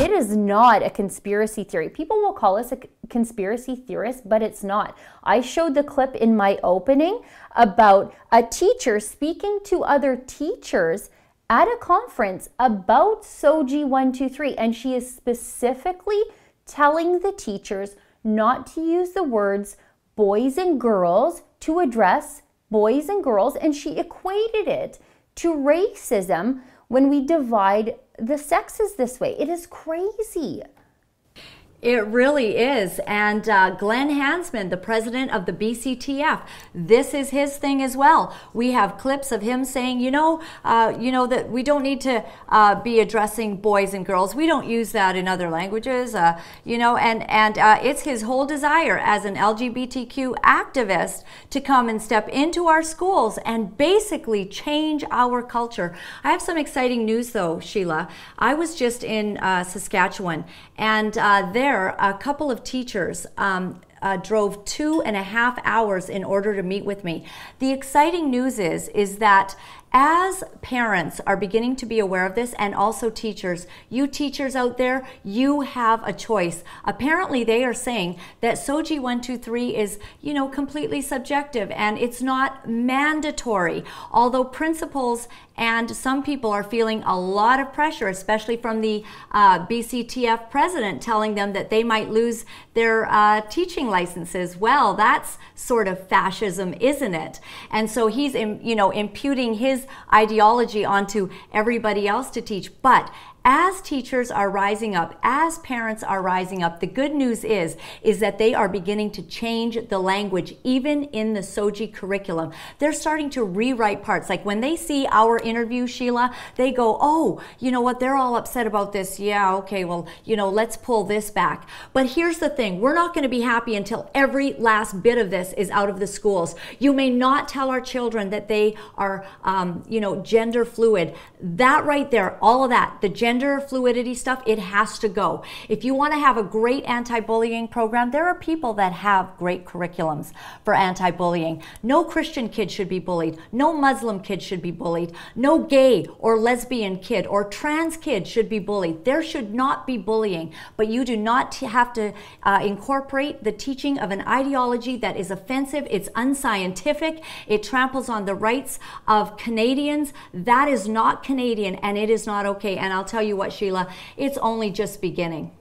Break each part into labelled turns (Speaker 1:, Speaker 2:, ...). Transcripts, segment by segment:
Speaker 1: It is not a conspiracy theory. People will call us a conspiracy theorist, but it's not. I showed the clip in my opening about a teacher speaking to other teachers at a conference about SOGI 123, and she is specifically telling the teachers not to use the words boys and girls to address boys and girls, and she equated it to racism when we divide the sexes this way. It is crazy.
Speaker 2: It really is. And uh, Glen Hansman, the president of the BCTF, this is his thing as well. We have clips of him saying, you know, uh, you know that we don't need to uh, be addressing boys and girls. We don't use that in other languages, uh, you know, and and uh, it's his whole desire as an LGBTQ activist to come and step into our schools and basically change our culture. I have some exciting news though, Sheila. I was just in uh, Saskatchewan, and there there, a couple of teachers um, uh, drove two and a half hours in order to meet with me. The exciting news is, is that as parents are beginning to be aware of this and also teachers, you teachers out there, you have a choice. Apparently they are saying that SOGI 123 is, you know, completely subjective and it's not mandatory. Although principals and some people are feeling a lot of pressure, especially from the uh, BCTF president telling them that they might lose their uh, teaching licenses. Well, that's sort of fascism, isn't it? And so he's, you know, imputing his ideology onto everybody else to teach. But as teachers are rising up, as parents are rising up, the good news is, is that they are beginning to change the language, even in the SOGI curriculum. They're starting to rewrite parts. Like when they see our interview, Sheila, they go, oh, you know what, they're all upset about this. Yeah, okay, well, you know, let's pull this back. But here's the thing, we're not going to be happy until every last bit of this is out of the schools. You may not tell our children that they are, um, you know, gender fluid. That right there, all of that, the gender fluidity stuff, it has to go. If you want to have a great anti-bullying program, there are people that have great curriculums for anti-bullying. No Christian kid should be bullied. No Muslim kid should be bullied. No gay or lesbian kid or trans kid should be bullied. There should not be bullying, but you do not have to uh, incorporate the teaching of an ideology that is offensive, it's unscientific, it tramples on the rights of Canadians. Canadians, that is not Canadian and it is not okay. And I'll tell you what, Sheila, it's only just beginning.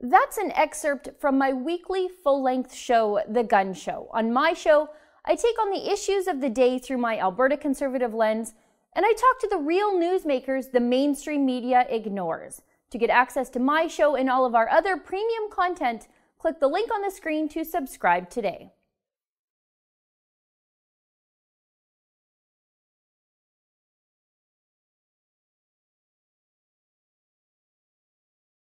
Speaker 1: That's an excerpt from my weekly full length show, The Gunn Show. On my show, I take on the issues of the day through my Alberta conservative lens, and I talk to the real newsmakers the mainstream media ignores. To get access to my show and all of our other premium content, click the link on the screen to subscribe today.